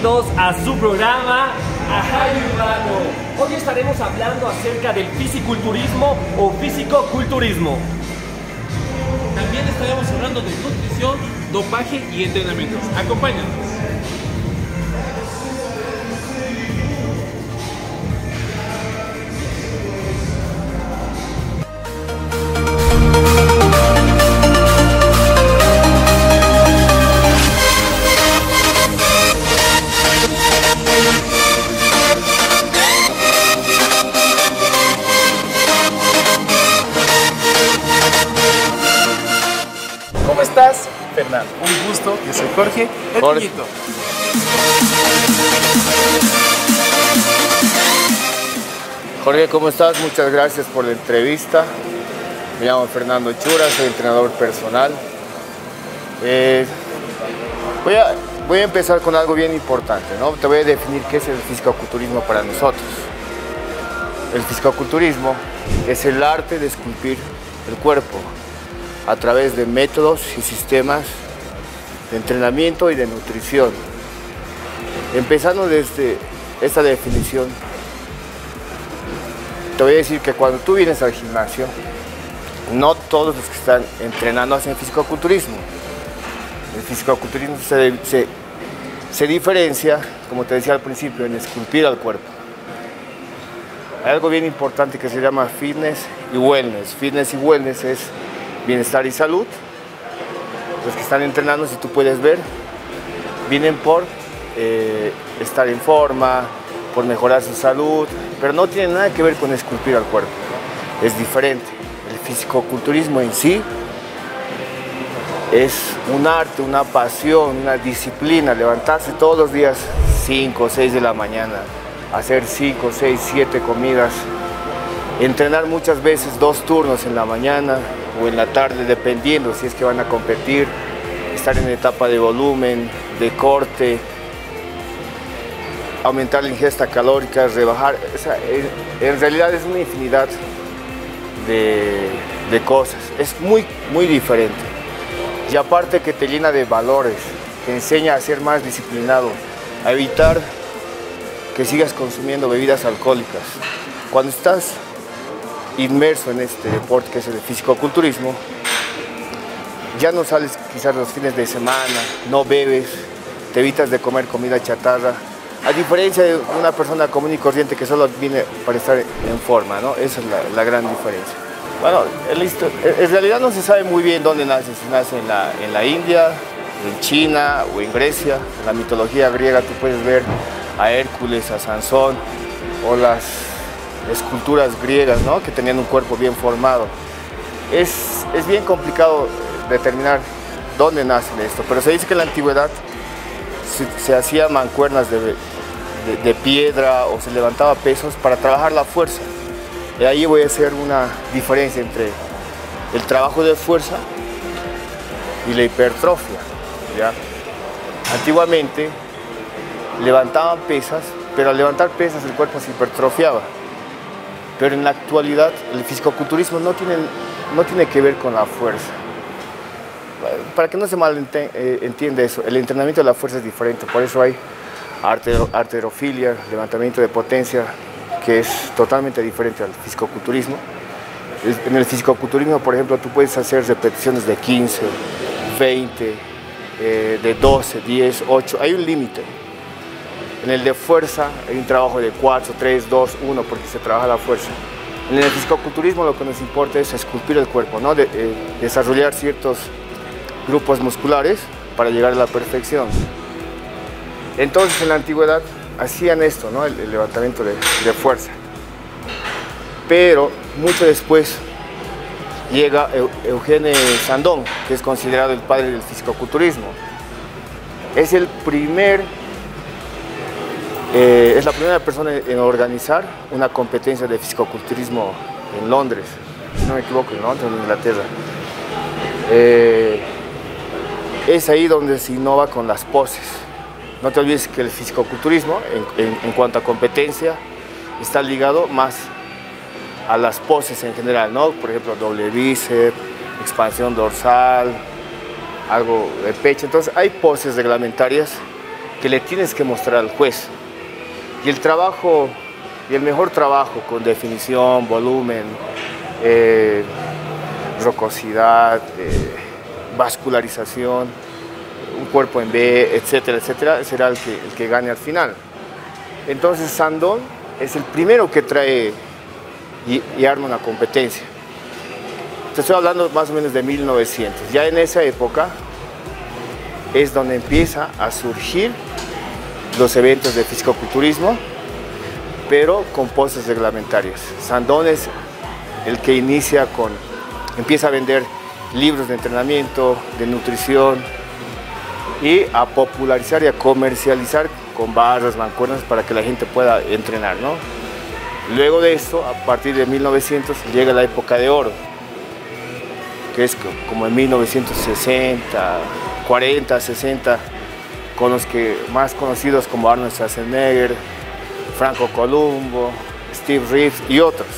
bienvenidos a su programa Ajayo Urbano. Hoy estaremos hablando acerca del fisiculturismo o fisicoculturismo. También estaremos hablando de nutrición, dopaje y entrenamientos. Acompáñanos. Estás, Fernando? Un gusto, yo soy Jorge, el. Jorge, ¿cómo estás? Muchas gracias por la entrevista. Me llamo Fernando Chura, soy entrenador personal. Eh, voy, a, voy a empezar con algo bien importante, ¿no? Te voy a definir qué es el fisicoculturismo para nosotros. El fisicoculturismo es el arte de esculpir el cuerpo a través de métodos y sistemas de entrenamiento y de nutrición. Empezando desde esta definición, te voy a decir que cuando tú vienes al gimnasio, no todos los que están entrenando hacen fisicoculturismo. El fisicoculturismo se, se- se diferencia, como te decía al principio, en esculpir al cuerpo. Hay algo bien importante que se llama fitness y wellness. Fitness y wellness es bienestar y salud. Los que están entrenando, si tú puedes ver, vienen por eh, estar en forma, por mejorar su salud, pero no tiene nada que ver con esculpir al cuerpo. Es diferente. El fisicoculturismo en sí es un arte, una pasión, una disciplina, levantarse todos los días 5 o 6 de la mañana, hacer 5, 6, 7 comidas, entrenar muchas veces dos turnos en la mañana o en la tarde, dependiendo si es que van a competir, estar en etapa de volumen, de corte, aumentar la ingesta calórica, rebajar, o en realidad es una infinidad de, de cosas, es muy, muy diferente. Y aparte que te llena de valores, te enseña a ser más disciplinado, a evitar que sigas consumiendo bebidas alcohólicas. Cuando estás inmerso en este deporte que es el fisicoculturismo, ya no sales quizás los fines de semana, no bebes, te evitas de comer comida chatarra, a diferencia de una persona común y corriente que solo viene para estar en forma, ¿no? Esa es la, la gran diferencia. Bueno, en realidad no se sabe muy bien dónde nace, si nace en la, en la India, en China o en Grecia. En la mitología griega tú puedes ver a Hércules, a Sansón o las esculturas griegas, ¿no? Que tenían un cuerpo bien formado. Es, es bien complicado determinar dónde nace esto, pero se dice que en la antigüedad se, se hacía mancuernas de, de- piedra o se levantaba pesos para trabajar la fuerza. Y ahí voy a hacer una diferencia entre el trabajo de fuerza y la hipertrofia. Antiguamente levantaban pesas, pero al levantar pesas el cuerpo se hipertrofiaba. Pero en la actualidad el fisicoculturismo no tiene, no tiene que ver con la fuerza. Para que no se malentienda eso, el entrenamiento de la fuerza es diferente, por eso hay arte- arterofilia, levantamiento de potencia, que es totalmente diferente al fisicoculturismo. En el fisicoculturismo, por ejemplo, tú puedes hacer repeticiones de 15, 20, eh, de 12, 10, 8, hay un límite. En el de fuerza hay un trabajo de 4, 3, 2, 1, porque se trabaja la fuerza. En el fisicoculturismo lo que nos importa es esculpir el cuerpo, ¿no? Eh, desarrollar ciertos grupos musculares para llegar a la perfección. Entonces en la antigüedad hacían esto, ¿no? el, levantamiento de, de fuerza. Pero mucho después llega Eu- Eugene Sandón, que es considerado el padre del fisicoculturismo. Es el primer, eh, es la primera persona en organizar una competencia de fisicoculturismo en Londres, si no me equivoco, en Londres, en Inglaterra. Eh, es ahí donde se innova con las poses. No te olvides que el fisicoculturismo, en, en- en cuanto a competencia, está ligado más a las poses en general, ¿no? Por ejemplo, doble bíceps, expansión dorsal, algo de pecho. Entonces, hay poses reglamentarias que le tienes que mostrar al juez. Y el trabajo, y el mejor trabajo con definición, volumen, eh, rocosidad, eh, vascularización, un cuerpo en B, etcétera, etcétera, será el que, el que gane al final. Entonces Sandón es el primero que trae y, arma una competencia. Te estoy hablando más o menos de 1900. Ya en esa época es donde empieza a surgir los eventos de fisicoculturismo, pero con poses reglamentarias. Sandón es el que inicia con, empieza a vender libros de entrenamiento, de nutrición y a popularizar y a comercializar con barras, mancuernas para que la gente pueda entrenar, ¿no? Luego de esto, a partir de 1900, llega la época de oro, que es como en 1960, 40, 60, con los que más conocidos como Arnold Schwarzenegger, Franco Columbo, Steve Reeves y otros.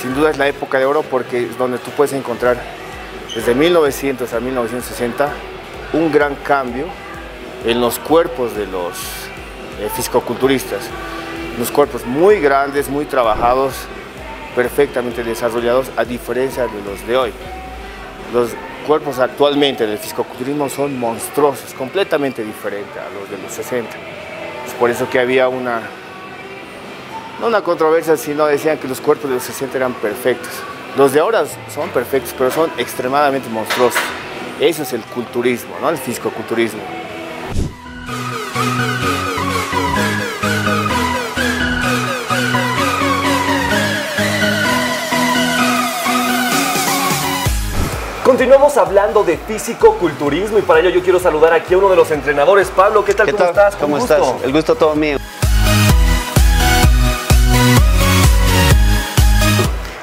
Sin duda es la época de oro porque es donde tú puedes encontrar desde 1900 a 1960 un gran cambio en los cuerpos de los eh, fisicoculturistas. Unos cuerpos muy grandes, muy trabajados, perfectamente desarrollados, a diferencia de los de hoy. Los cuerpos actualmente del fisicoculturismo son monstruosos, completamente diferentes a los de los 60. Es por eso que había una, no una controversia, sino decían que los cuerpos de los 60 eran perfectos. Los de ahora son perfectos, pero son extremadamente monstruosos. Eso es el culturismo, ¿no? el fisicoculturismo. Continuamos hablando de físico-culturismo y para ello yo quiero saludar aquí a uno de los entrenadores. Pablo, ¿qué tal? ¿Qué ¿Cómo tal? estás? ¿Cómo gusto. estás? El gusto todo mío.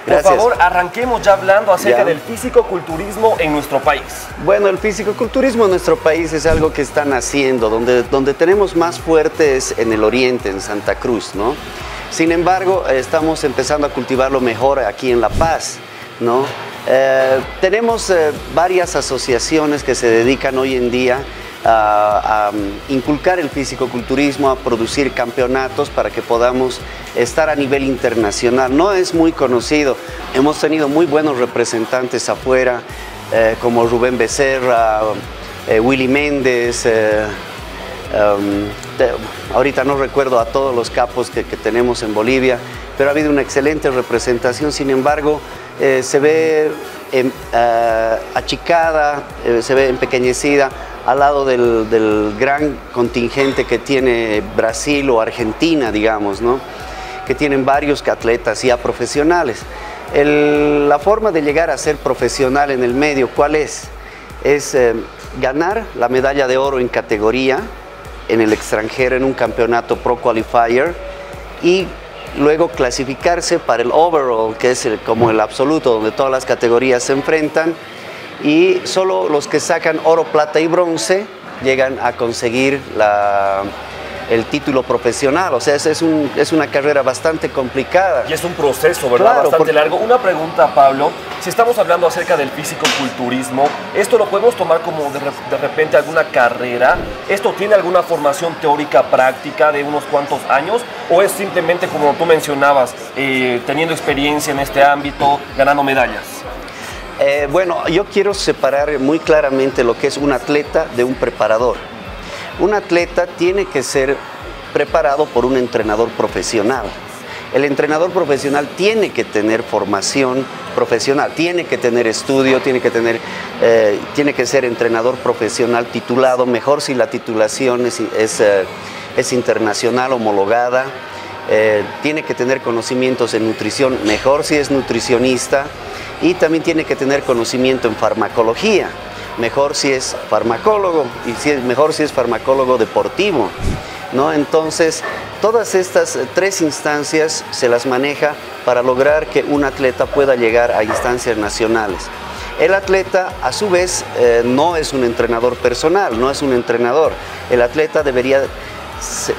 Por favor, arranquemos ya hablando acerca Ya. del físico-culturismo en nuestro país. Bueno, el fisicoculturismo en nuestro país es algo que están haciendo, donde, donde tenemos más fuertes en el oriente, en Santa Cruz, ¿no? Sin embargo, estamos empezando a cultivarlo mejor aquí en La Paz, ¿no? Eh, tenemos eh, varias asociaciones que se dedican hoy en día a, mm, inculcar el fisicoculturismo, a producir campeonatos para que podamos estar a nivel internacional. No es muy conocido, hemos tenido muy buenos representantes afuera, eh, como Rubén Becerra, Willy Méndez, te- ahorita no recuerdo a todos los capos que, que tenemos en Bolivia, pero ha habido una excelente representación, sin embargo, eh, se ve em- ah, achicada, eh, se ve empequeñecida al lado del, del gran contingente que tiene Brasil o Argentina, digamos, ¿no? que tienen varios atletas ya profesionales. La forma de llegar a ser profesional en el medio, ¿cuál es? Es eh, ganar la medalla de oro en categoría en el extranjero en un campeonato Pro Qualifier y luego clasificarse para el overall, que es el- como el absoluto, donde todas las categorías se enfrentan. Y solo los que sacan oro, plata y bronce llegan a conseguir la- el título profesional. O sea, es, es un- es una carrera bastante complicada. Y es un proceso, ¿verdad? Claro, Bastante porque- largo. Una pregunta, Pablo. Si estamos hablando acerca del físico-culturismo, ¿esto lo podemos tomar como de, de repente alguna carrera? ¿Esto tiene alguna formación teórica práctica de unos cuantos años? ¿O es simplemente, como tú mencionabas, eh, teniendo experiencia en este ámbito, ganando medallas? Eh, bueno, yo quiero separar muy claramente lo que es un atleta de un preparador. Un atleta tiene que ser preparado por un entrenador profesional. El entrenador profesional tiene que tener formación profesional, tiene que tener estudio, tiene que, tener, eh, tiene que ser entrenador profesional titulado, mejor si la titulación es, es, eh, internacional, homologada. Eh, tiene que tener conocimientos en nutrición, mejor si es nutricionista, y también tiene que tener conocimiento en farmacología, mejor si es farmacólogo, y si es, mejor si es farmacólogo deportivo. ¿no? Entonces, todas estas eh, tres instancias se las maneja para lograr que un atleta pueda llegar a instancias nacionales. El atleta, a su vez, eh, no es un entrenador personal, no es un entrenador. El atleta debería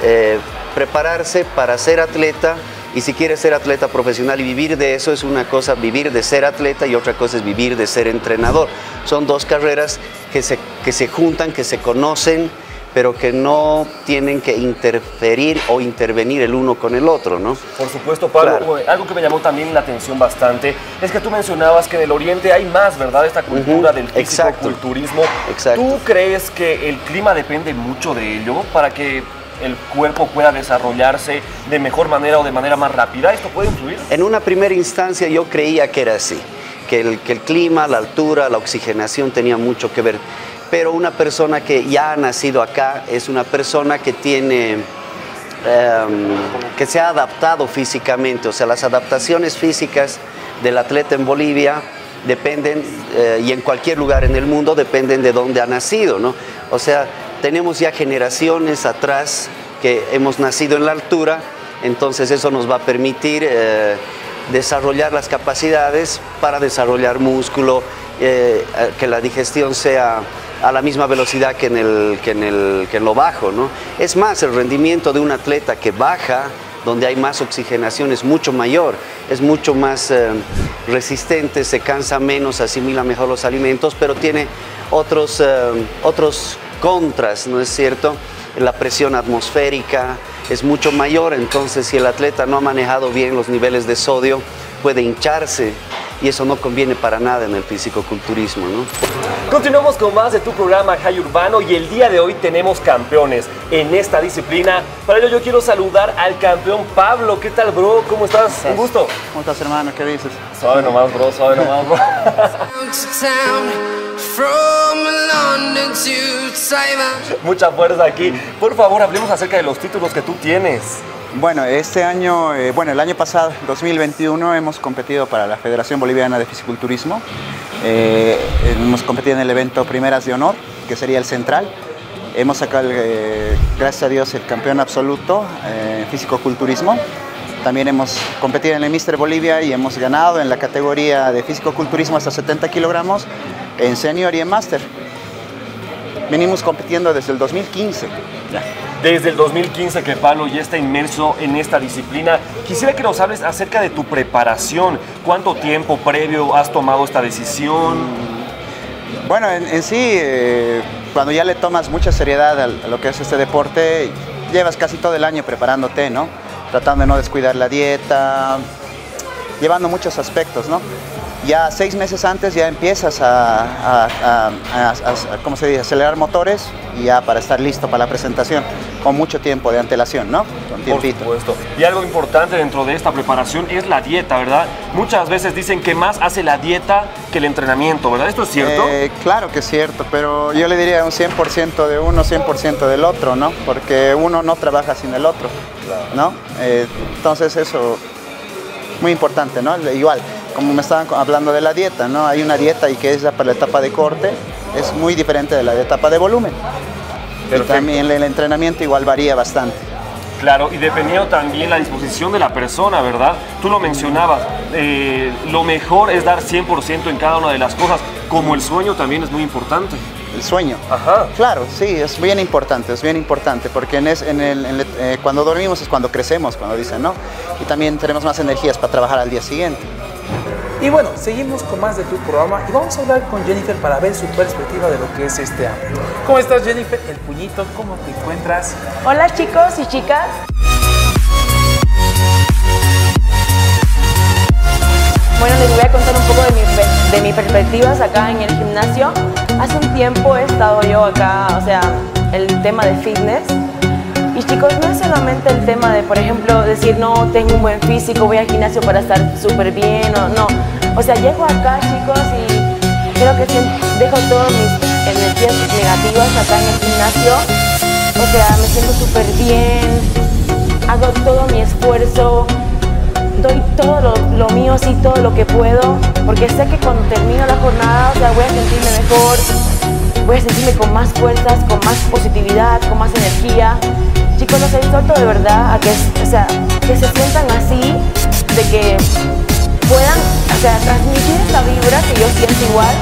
eh, prepararse para ser atleta y si quiere ser atleta profesional y vivir de eso es una cosa vivir de ser atleta y otra cosa es vivir de ser entrenador. Son dos carreras que se, que se juntan, que se conocen, pero que no tienen que interferir o intervenir el uno con el otro, ¿no? Por supuesto, Pablo. Claro. eh, Algo que me llamó también la atención bastante es que tú mencionabas que en el Oriente hay más, ¿verdad? Esta cultura del exacto. físico-culturismo. Exacto. ¿Tú crees que el clima depende mucho de ello para que el cuerpo pueda desarrollarse de mejor manera o de manera más rápida? ¿Esto puede influir? En una primera instancia yo creía que era así, que el, que el clima, la altura, la oxigenación tenía mucho que ver. Pero una persona que ya ha nacido acá es una persona que tiene, em, que se ha adaptado físicamente, o sea, las adaptaciones físicas del atleta en Bolivia dependen, eh, y en cualquier lugar en el mundo, dependen de dónde ha nacido, ¿no? O sea, tenemos ya generaciones atrás que hemos nacido en la altura, entonces eso nos va a permitir eh, desarrollar las capacidades para desarrollar músculo, eh, eh, que la digestión sea a la misma velocidad que en, el, que, en el, que en lo bajo. ¿no? Es más, el rendimiento de un atleta que baja, donde hay más oxigenación, es mucho mayor, es mucho más resistente, se cansa menos, asimila mejor los alimentos, pero tiene otros, otros contras, ¿no es cierto? La presión atmosférica es mucho mayor, entonces si el atleta no ha manejado bien los niveles de sodio, puede hincharse y eso no conviene para nada en el fisicoculturismo, ¿no? Continuamos con más de tu programa High Urbano y el día de hoy tenemos campeones en esta disciplina. Para ello yo quiero saludar al campeón Pablo. ¿Qué tal, bro? ¿Cómo estás? Un gusto. ¿Cómo estás, hermano? ¿Qué dices? Suave nomás, bro, suave nomás, bro. to town from London to Taiwan. Mucha fuerza aquí. Por favor, hablemos acerca de los títulos que tú tienes. Bueno, este año, eh, bueno, el año pasado, 2021, hemos competido para la Federación Boliviana de Fisiculturismo. Eh, hemos competido en el evento Primeras de Honor, que sería el central. Hemos sacado, eh, gracias a Dios, el campeón absoluto eh, en fisicoculturismo. También hemos competido en el Mister Bolivia y hemos ganado en la categoría de fisicoculturismo hasta 70 kilogramos en senior y en master. Venimos compitiendo desde el 2015. ya. Desde el 2015 que Pablo ya está inmerso en esta disciplina, quisiera que nos hables acerca de tu preparación. ¿Cuánto tiempo previo has tomado esta decisión? Bueno, en, en sí, eh, cuando ya le tomas mucha seriedad a, lo que es este deporte, llevas casi todo el año preparándote, ¿no? Tratando de no descuidar la dieta, llevando muchos aspectos, ¿no? Ya seis meses antes ya empiezas a, a- a- a- a- ¿cómo se dice? acelerar motores y ya para estar listo para la presentación, con mucho tiempo de antelación, ¿no? Con Por tiempito. supuesto. Y algo importante dentro de esta preparación es la dieta, ¿verdad? Muchas veces dicen que más hace la dieta que el entrenamiento, ¿verdad? ¿Esto es cierto? Eh, claro que es cierto, pero yo le diría un 100% de uno, 100% del otro, ¿no? Porque uno no trabaja sin el otro, ¿no? Eh, entonces eso, muy importante, ¿no? Igual, como me estaban hablando de la dieta, ¿no? Hay una dieta y que es la para la etapa de corte, es muy diferente de la de etapa de volumen. Perfecto. Y también el entrenamiento igual varía bastante. Claro, y dependiendo también la disposición de la persona, ¿verdad? Tú lo mencionabas, eh, lo mejor es dar 100% en cada una de las cosas, como el sueño también es muy importante. El sueño. Ajá. Claro, sí, es bien importante, es bien importante, porque en es- en el- en el- eh, cuando dormimos es cuando crecemos, cuando dicen, ¿no? Y también tenemos más energías para trabajar al día siguiente. Y bueno, seguimos con más de tu programa y vamos a hablar con Jennifer para ver su perspectiva de lo que es este ámbito. ¿Cómo estás, Jennifer? El puñito, ¿cómo te encuentras? Hola chicos y chicas. Bueno, les voy a contar un poco de, mi, de mis perspectivas acá en el gimnasio. Hace un tiempo he estado yo acá, o sea, el tema de fitness. Chicos, no es solamente el tema de, por ejemplo, decir, no, tengo un buen físico, voy al gimnasio para estar súper bien, o no. O sea, llego acá, chicos, y creo que dejo todas mis energías negativas acá en el gimnasio. O sea, me siento súper bien, hago todo mi esfuerzo, doy todo lo, lo mío, sí, todo lo que puedo, porque sé que cuando termino la jornada, o sea, voy a sentirme mejor, voy sentirme con más fuerzas, con más positividad, con más energía. Chicos, los exhorto de verdad a que, o sea, que se sientan así, de que puedan, o sea, transmitir esta vibra que yo siento igual.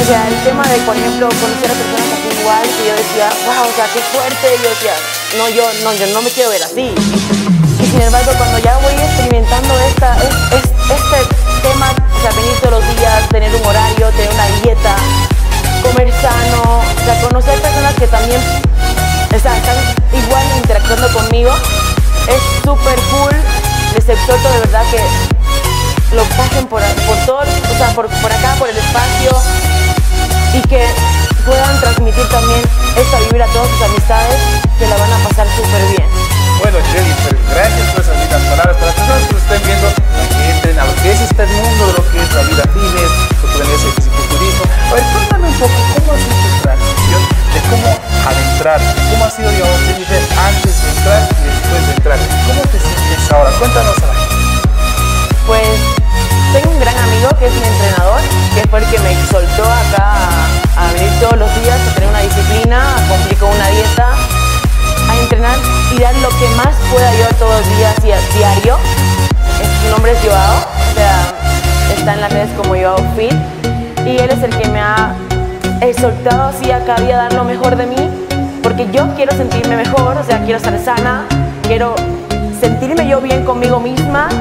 O sea, el tema de, por ejemplo, conocer a personas así igual, que yo decía, wow, o sea, qué fuerte, yo decía, no, yo no, yo no me quiero ver así. Y sin embargo, cuando ya voy experimentando esta, es- es- este tema, o sea, venir todos los días, tener un horario, tener una dieta, comer sano, o sea, conocer personas que también estando conmigo. Es súper cool. Les exhorto de verdad que lo pasen por, por todo, o sea, por, por acá, por el espacio y que puedan transmitir también esta vibra a todas sus amistades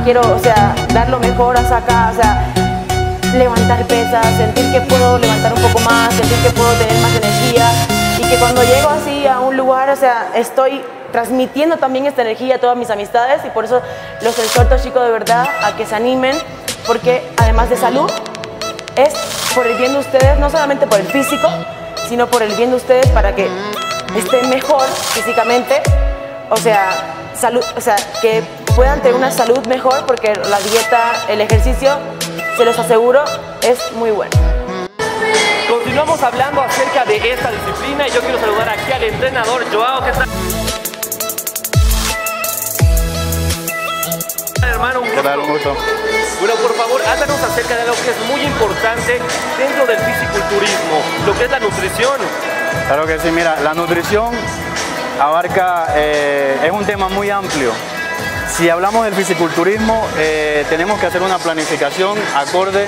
quiero, o sea, dar lo mejor hasta acá, o sea, levantar pesas, sentir que puedo levantar un poco más, sentir que puedo tener más energía y que cuando llego así a un lugar, o sea, estoy transmitiendo también esta energía a todas mis amistades y por eso los exhorto chicos de verdad a que se animen porque además de salud es por el bien de ustedes, no solamente por el físico, sino por el bien de ustedes para que estén mejor físicamente, o sea, salud, o sea, que puedan tener una salud mejor porque la dieta, el ejercicio, se los aseguro, es muy bueno. Continuamos hablando acerca de esta disciplina y yo quiero saludar aquí al entrenador Joao. ¿Qué tal? Hermano, un gusto. Bueno, por favor, háblanos acerca de algo que es muy importante dentro del fisiculturismo, lo que es la nutrición. Claro que sí, mira, la nutrición abarca, eh, es un tema muy amplio. Si hablamos del fisiculturismo, eh, tenemos que hacer una planificación acorde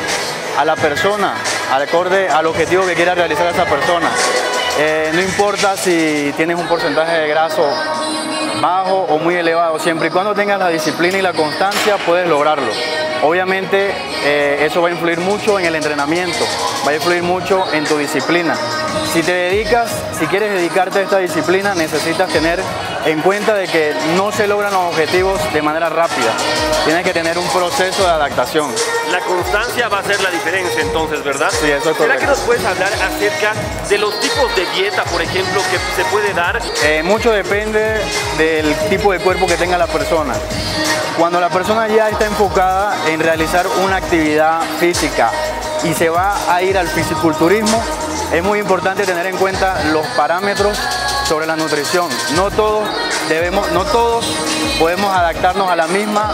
a la persona, acorde al objetivo que quiera realizar esa persona. Eh, no importa si tienes un porcentaje de graso bajo o muy elevado, siempre y cuando tengas la disciplina y la constancia puedes lograrlo. Obviamente eh, eso va a influir mucho en el entrenamiento, va a influir mucho en tu disciplina. Si te dedicas, si quieres dedicarte a esta disciplina, necesitas tener en cuenta de que no se logran los objetivos de manera rápida. Tienes que tener un proceso de adaptación. La constancia va a ser la diferencia entonces, ¿verdad? Sí, eso es ¿Será correcto. que nos puedes hablar acerca de los tipos de dieta, por ejemplo, que se puede dar? Eh, mucho depende del tipo de cuerpo que tenga la persona. Cuando la persona ya está enfocada en realizar una actividad física y se va a ir al fisiculturismo, es muy importante tener en cuenta los parámetros sobre la nutrición. No todos debemos, no todos podemos adaptarnos a la misma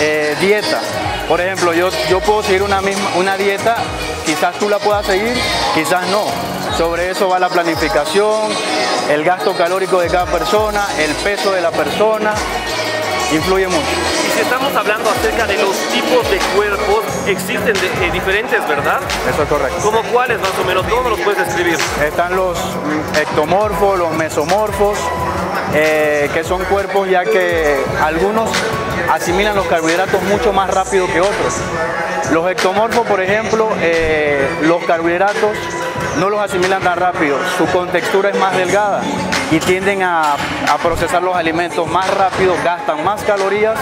eh, dieta. Por ejemplo, yo, yo puedo seguir una, misma, una dieta, quizás tú la puedas seguir, quizás no. Sobre eso va la planificación, el gasto calórico de cada persona, el peso de la persona, influye mucho. Si estamos hablando acerca de los tipos de cuerpos, existen de- eh, diferentes, ¿verdad? Eso es correcto. ¿Como cuáles más o menos? ¿Cómo nos puedes describir? Están los mm, ectomorfos, los mesomorfos, eh, que son cuerpos ya que algunos asimilan los carbohidratos mucho más rápido que otros. Los ectomorfos, por ejemplo, eh, los carbohidratos no los asimilan tan rápido, su contextura es más delgada y tienden a, a procesar los alimentos más rápido, gastan más calorías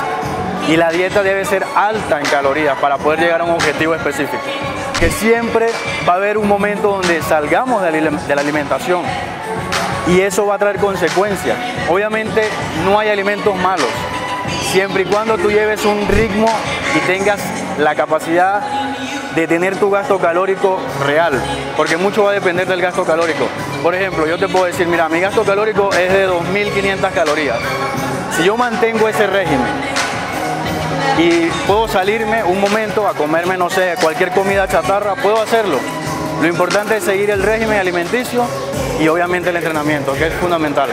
y la dieta debe ser alta en calorías para poder llegar a un objetivo específico. Que siempre va a haber un momento donde salgamos de la alimentación y eso va a traer consecuencias. Obviamente no hay alimentos malos, siempre y cuando tú lleves un ritmo y tengas la capacidad de tener tu gasto calórico real, porque mucho va a depender del gasto calórico. Por ejemplo, yo te puedo decir, mira, mi gasto calórico es de 2.500 calorías. Si yo mantengo ese régimen y puedo salirme un momento a comerme, no sé, cualquier comida chatarra, puedo hacerlo. Lo importante es seguir el régimen alimenticio y obviamente el entrenamiento, que es fundamental.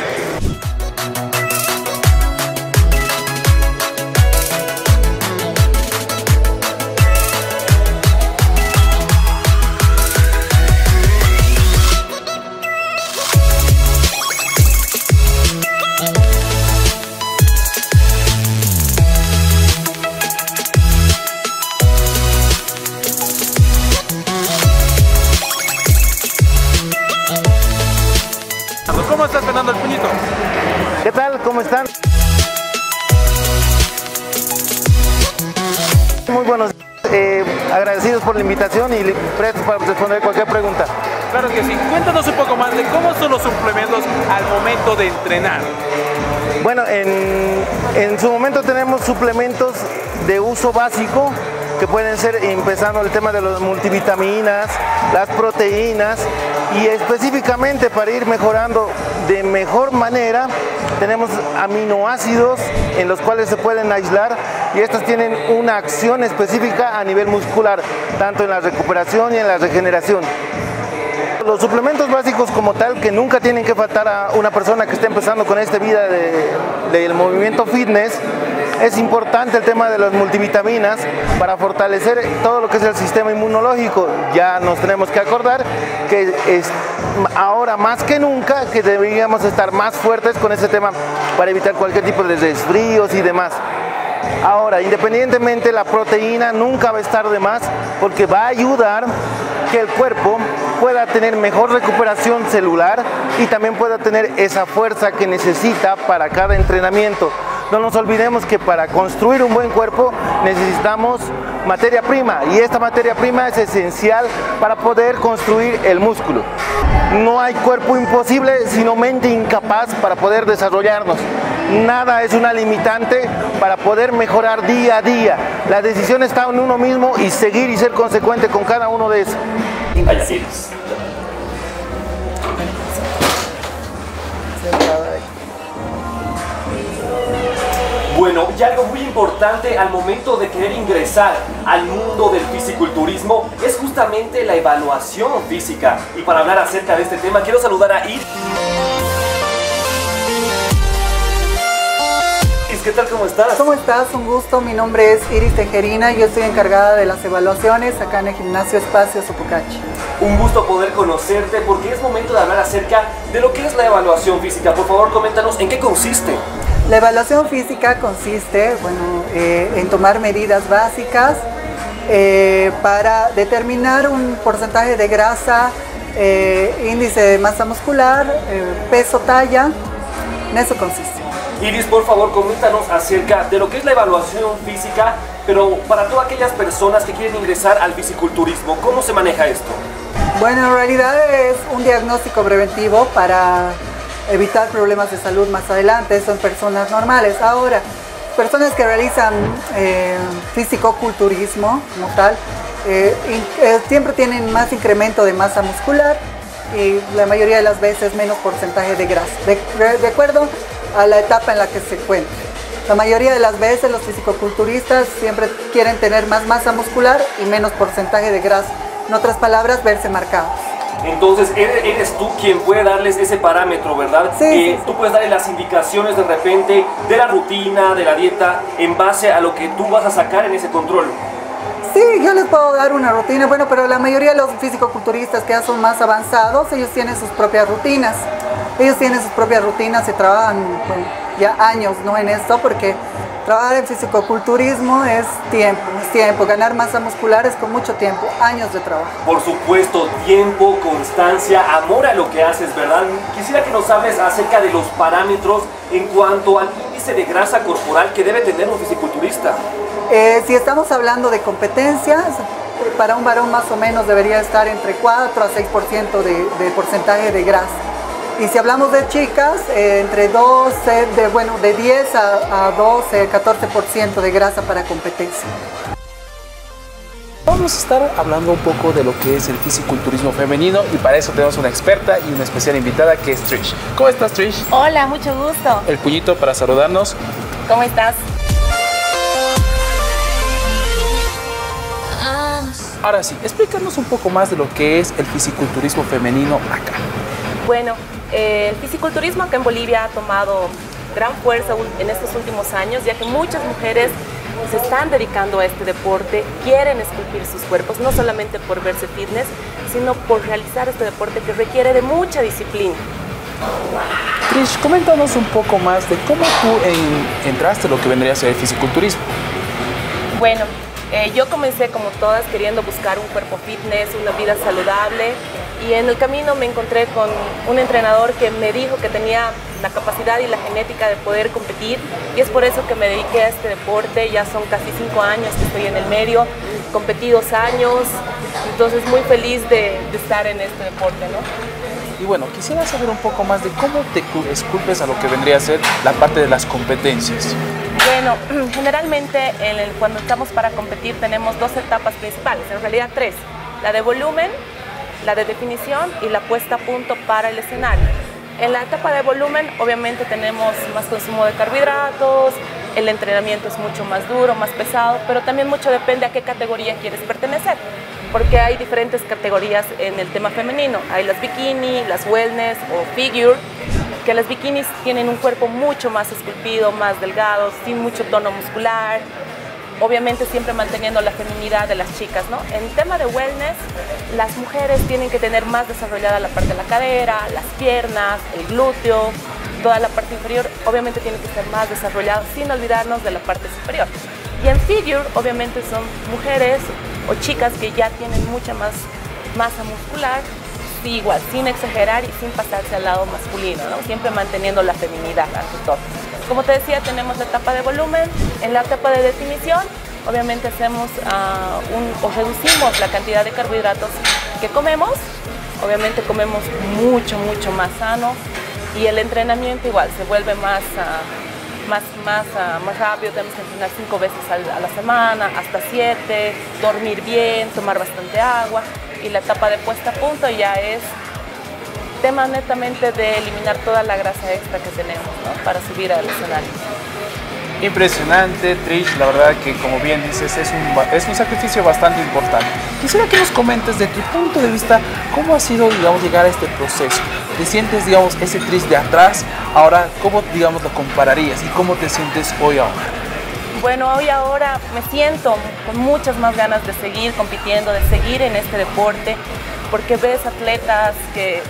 ¿Cómo estás, Fernando el Puñito? están? Muy buenos días. Eh, agradecidos por la invitación y prestos para responder cualquier pregunta. Claro que sí. Cuéntanos un poco más de cómo son los suplementos al momento de entrenar. Bueno, en, en su momento tenemos suplementos de uso básico que pueden ser empezando el tema de las multivitaminas, las proteínas y específicamente para ir mejorando de mejor manera tenemos aminoácidos en los cuales se pueden aislar y estos tienen una acción específica a nivel muscular, tanto en la recuperación y en la regeneración. Los suplementos básicos como tal que nunca tienen que faltar a una persona que esté empezando con esta vida de- del movimiento fitness es importante el tema de las multivitaminas para fortalecer todo lo que es el sistema inmunológico. Ya nos tenemos que acordar que ahora más que nunca que deberíamos estar más fuertes con ese tema para evitar cualquier tipo de resfríos y demás. Ahora, independientemente la proteína nunca va a estar de más porque va a ayudar que el cuerpo pueda tener mejor recuperación celular y también pueda tener esa fuerza que necesita para cada entrenamiento. No nos olvidemos que para construir un buen cuerpo necesitamos materia prima y esta materia prima es esencial para poder construir el músculo. No hay cuerpo imposible, sino mente incapaz para poder desarrollarnos. Nada es una limitante para poder mejorar día a día. La decisión está en uno mismo y seguir y ser consecuente con cada uno de esos. Bueno, y algo muy importante al momento de querer ingresar al mundo del fisiculturismo es justamente la evaluación física. Y para hablar acerca de este tema, quiero saludar a Iris. ¿Qué tal? ¿Cómo estás? ¿Cómo estás? Un gusto. Mi nombre es Iris Tejerina. Yo estoy encargada de las evaluaciones acá en el gimnasio Espacio Sopucachi. Un gusto poder conocerte porque es momento de hablar acerca de lo que es la evaluación física. Por favor, coméntanos en qué consiste. La evaluación física consiste bueno, eh, en tomar medidas básicas eh, para determinar un porcentaje de grasa, eh, índice de masa muscular, peso, talla. En eso consiste. Iris, por favor, coméntanos acerca de lo que es la evaluación física, pero para todas aquellas personas que quieren ingresar al fisiculturismo, ¿cómo se maneja esto? Bueno, en realidad es un diagnóstico preventivo para evitar problemas de salud más adelante, son personas normales. Ahora, personas que realizan eh, físico-culturismo como tal, eh, eh, siempre tienen más incremento de masa muscular y la mayoría de las veces menos porcentaje de grasa, de- de acuerdo a la etapa en la que se encuentra. La mayoría de las veces los fisicoculturistas siempre quieren tener más masa muscular y menos porcentaje de grasa. En otras palabras, verse marcados. Entonces, eres, eres tú quien puede darles ese parámetro, ¿verdad? Sí, Eh, sí. Tú puedes darle las indicaciones de repente de la rutina, de la dieta, en base a lo que tú vas a sacar en ese control. Sí, yo les puedo dar una rutina, bueno, pero la mayoría de los fisicoculturistas que ya son más avanzados, ellos tienen sus propias rutinas. Ellos tienen sus propias rutinas y trabajan bueno, ya años ¿no? en esto, porque trabajar en fisicoculturismo es tiempo, es tiempo. Ganar masa muscular es con mucho tiempo, años de trabajo. Por supuesto, tiempo, constancia, amor a lo que haces, ¿verdad? Quisiera que nos hables acerca de los parámetros en cuanto al índice de grasa corporal que debe tener un fisiculturista. Eh, si estamos hablando de competencias, para un varón más o menos debería estar entre 4 a 6% de, de porcentaje de grasa. Y si hablamos de chicas, eh, entre 12, de, bueno, de 10 a, a 12, 14% de grasa para competencia. Vamos a estar hablando un poco de lo que es el fisiculturismo femenino y para eso tenemos una experta y una especial invitada que es Trish. ¿Cómo estás Trish? Hola, mucho gusto. El puñito para saludarnos. ¿Cómo estás? Ahora sí, explícanos un poco más de lo que es el fisiculturismo femenino acá. Bueno, eh, el fisiculturismo acá en Bolivia ha tomado gran fuerza en estos últimos años, ya que muchas mujeres se están dedicando a este deporte, quieren esculpir sus cuerpos, no solamente por verse fitness, sino por realizar este deporte que requiere de mucha disciplina. Trish, coméntanos un poco más de cómo tú en- entraste a lo que vendría a ser el fisiculturismo. Bueno, eh, yo comencé como todas queriendo buscar un cuerpo fitness, una vida saludable y en el camino me encontré con un entrenador que me dijo que tenía la capacidad y la genética de poder competir y es por eso que me dediqué a este deporte, ya son casi cinco años que estoy en el medio, competí dos años, entonces muy feliz de, de estar en este deporte, ¿no? Y bueno, quisiera saber un poco más de cómo te cu- esculpes a lo que vendría a ser la parte de las competencias. Bueno, generalmente cuando estamos para competir tenemos dos etapas principales, en realidad tres. La de volumen, la de definición y la puesta a punto para el escenario. En la etapa de volumen obviamente tenemos más consumo de carbohidratos, el entrenamiento es mucho más duro, más pesado, pero también mucho depende a qué categoría quieres pertenecer, porque hay diferentes categorías en el tema femenino. Hay las bikini, las wellness o figure, que las bikinis tienen un cuerpo mucho más esculpido, más delgado, sin mucho tono muscular, obviamente siempre manteniendo la feminidad de las chicas, ¿no? En tema de wellness, las mujeres tienen que tener más desarrollada la parte de la cadera, las piernas, el glúteo, toda la parte inferior, obviamente tiene que ser más desarrollada, sin olvidarnos de la parte superior. Y en figure, obviamente son mujeres o chicas que ya tienen mucha más masa muscular, igual, sin exagerar y sin pasarse al lado masculino, ¿no? Siempre manteniendo la feminidad ante todo. Como te decía, tenemos la etapa de volumen, en la etapa de definición, obviamente hacemos ah, un, o reducimos la cantidad de carbohidratos que comemos, obviamente comemos mucho, mucho más sano y el entrenamiento igual se vuelve más, ah, más, más, ah, más rápido, tenemos que entrenar cinco veces a la semana, hasta siete, dormir bien, tomar bastante agua. Y la etapa de puesta a punto ya es tema netamente de eliminar toda la grasa extra que tenemos ¿no? para subir al escenario. Impresionante, Trish, la verdad que como bien dices es un, es un sacrificio bastante importante. Quisiera que nos comentes de tu punto de vista cómo ha sido, digamos, llegar a este proceso. ¿Te sientes, digamos, ese Trish de atrás? Ahora, ¿cómo, digamos, lo compararías y cómo te sientes hoy ahora? Bueno, hoy ahora me siento con muchas más ganas de seguir compitiendo, de seguir en este deporte, porque ves atletas que,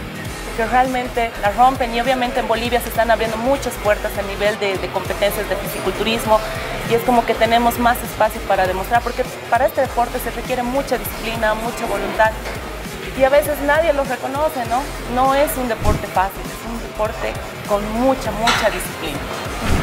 que realmente la rompen y obviamente en Bolivia se están abriendo muchas puertas a nivel de, de competencias de fisiculturismo y es como que tenemos más espacio para demostrar, porque para este deporte se requiere mucha disciplina, mucha voluntad y a veces nadie lo reconoce, ¿no? No es un deporte fácil, un deporte con mucha, mucha disciplina.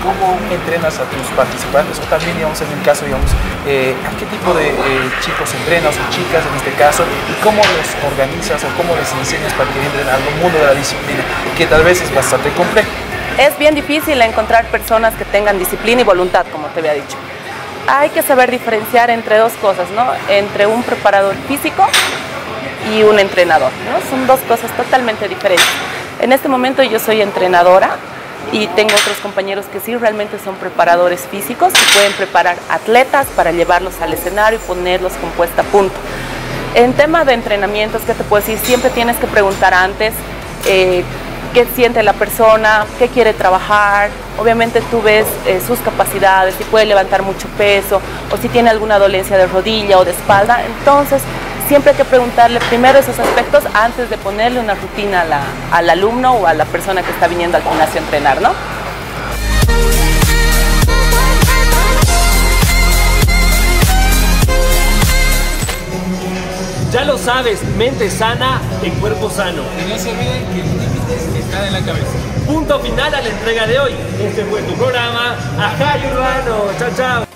¿Cómo entrenas a tus participantes? O también, digamos, en el caso, digamos, eh, ¿a qué tipo de eh, chicos entrenas o chicas en este caso? ¿Y cómo los organizas o cómo les enseñas para que entren al mundo de la disciplina? Que tal vez es bastante complejo. Es bien difícil encontrar personas que tengan disciplina y voluntad, como te había dicho. Hay que saber diferenciar entre dos cosas, ¿no? Entre un preparador físico y un entrenador, ¿no? Son dos cosas totalmente diferentes. En este momento yo soy entrenadora y tengo otros compañeros que sí realmente son preparadores físicos que pueden preparar atletas para llevarlos al escenario y ponerlos con puesta a punto. En tema de entrenamientos, ¿qué te puedo decir? Siempre tienes que preguntar antes eh, qué siente la persona, qué quiere trabajar. Obviamente tú ves eh, sus capacidades, si puede levantar mucho peso o si tiene alguna dolencia de rodilla o de espalda. Entonces, siempre hay que preguntarle primero esos aspectos antes de ponerle una rutina a la- al alumno o a la persona que está viniendo al gimnasio a entrenar, ¿no? Ya lo sabes, mente sana en cuerpo sano. Y no se olviden que el límite está en la cabeza. Punto final a la entrega de hoy. Este fue tu programa. Ajá, Urbano. Chao, chao.